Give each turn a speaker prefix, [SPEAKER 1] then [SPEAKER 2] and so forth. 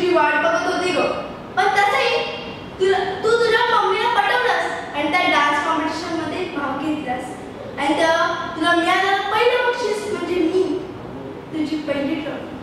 [SPEAKER 1] तुझी वाट बघत होती ग. पण तसंही तू तुझ्या मम्मीला पटवलंस आणि त्या डान्स कॉम्पिटिशनमध्ये भाग घेतलास. आणि तुला मिळालं पहिलं बक्षीस म्हणजे मी तुझी पहिली ट्रॉफी